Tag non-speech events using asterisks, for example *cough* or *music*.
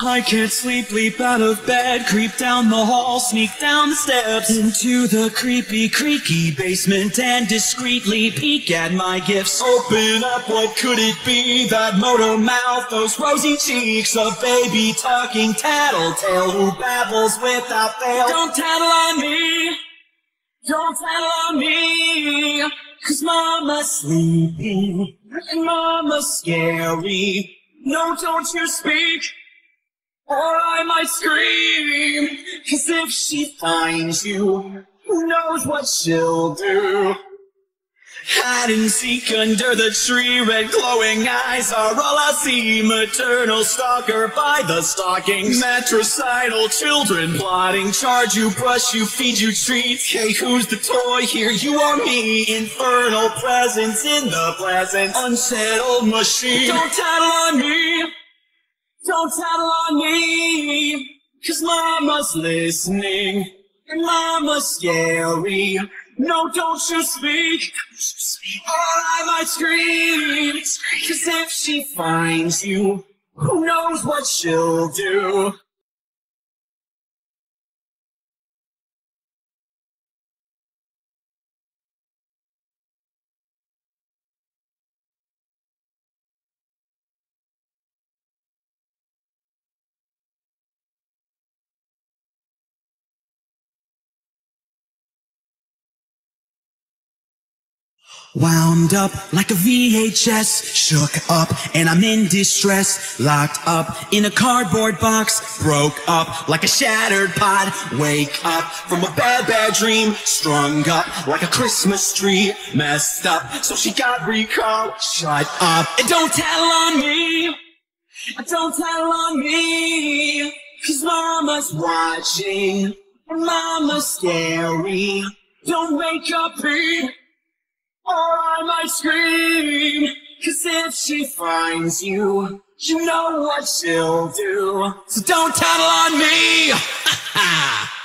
I can't sleep, leap out of bed, creep down the hall, sneak down the steps into the creepy, creaky basement and discreetly peek at my gifts. Open up, what could it be? That motor mouth, those rosy cheeks, a baby talking tattletale who babbles without fail. Don't tattle on me, don't tattle on me, cause mama's sleeping and mama's scary. No, don't you speak or I might scream. Cause if she finds you, who knows what she'll do? Hide and seek under the tree, red glowing eyes are all I see. Maternal stalker by the stockings, matricidal children plotting, charge you, brush you, feed you treats. Hey, who's the toy here? You or me? Infernal presence in the pleasant, unsettled machine. Don't tattle on me. Don't tattle on me, cause mama's listening, and mama's scary. No, don't you speak, or I might scream, cause if she finds you, who knows what she'll do. Wound up like a VHS, shook up and I'm in distress. Locked up in a cardboard box, broke up like a shattered pod. Wake up from a bad, bad dream, strung up like a Christmas tree. Messed up, so she got recalled. Shut up and don't tell on me. Don't tell on me, cause mama's watching. And mama's scary. Don't wake up, or I might scream. Cause if she finds you, you know what she'll do. So don't tattle on me! *laughs*